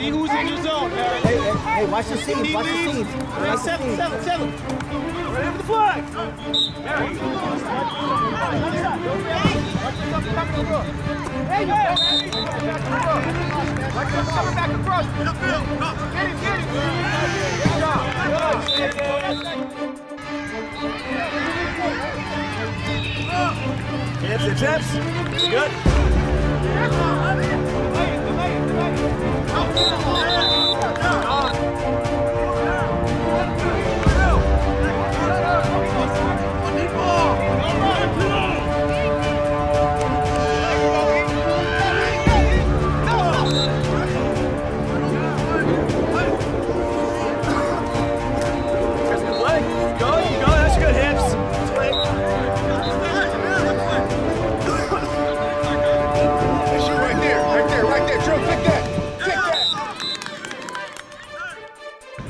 Hey, watch the scenes. Watch the scenes. Watch the Seven, scenes. seven, seven. Ready for the flag. There you go. There you go. Coming back across. Get him, get him. Good job. Tips and tips. Good. Yeah.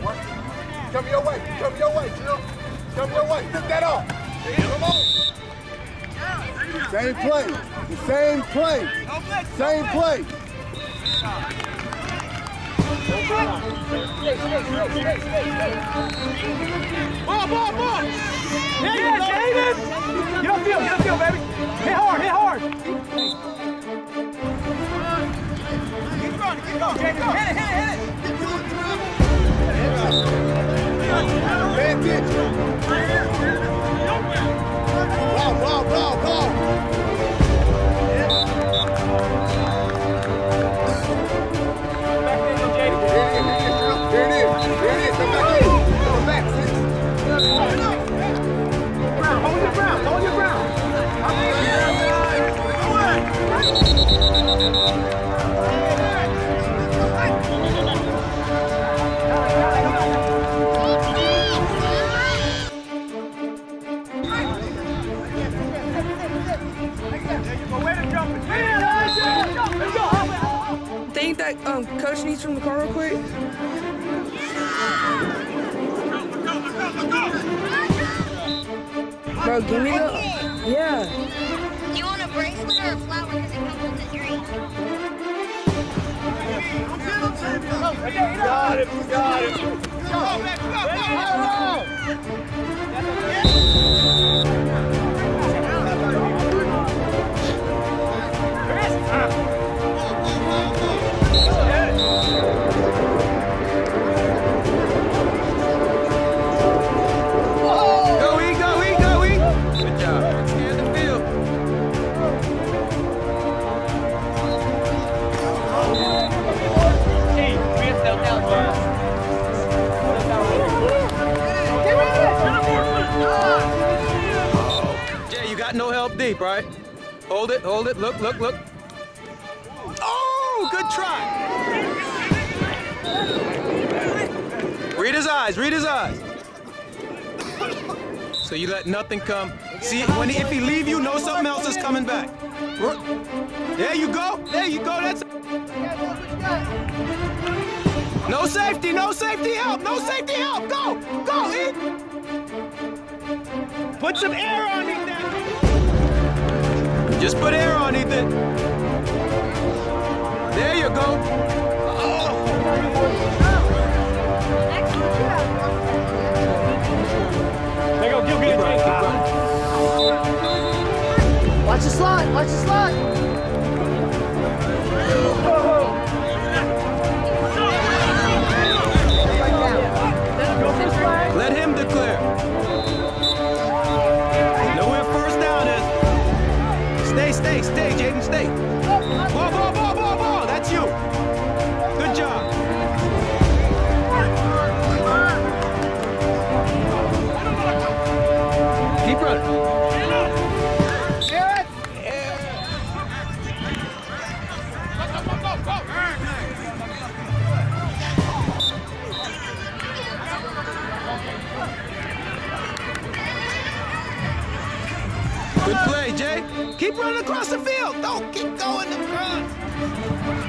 Come your way. Come your way, Drew. Come your way. Pick that up. Come on. Same play. The same play. Same play. Ball, ball, ball. There you go. Aiden. It. Um coach needs from the car real quick. Bro, give me the yeah. Do you want a bracelet or a flower because it comes with the drink? Got it. Got it. Go, Hold it, hold it. Look, look, look. Oh, good try. Read his eyes, read his eyes. So you let nothing come. See, when he, if he leave you, know something else is coming back. There you go. There you go. That's no safety. No safety help. No safety help. Go. Go. E. Put some air on him. now. Just put air on Ethan. There you go. There you go, Gil, get it, Jay. Keep running. Watch the slot. Watch the slot. Keep running across the field. Don't keep going across.